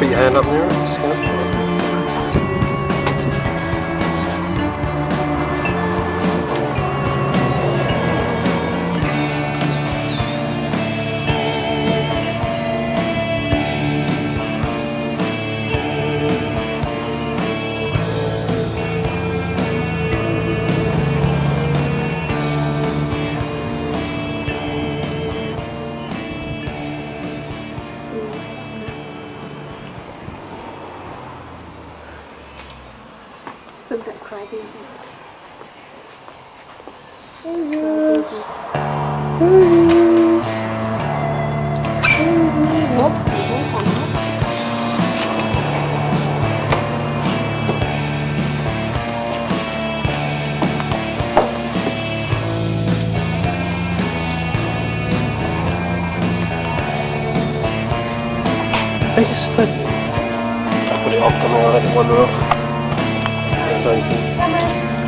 Put your hand up there, scan it. Look that crybaby. Hey, just put, I'll put it off the now, let it wander off. That's open.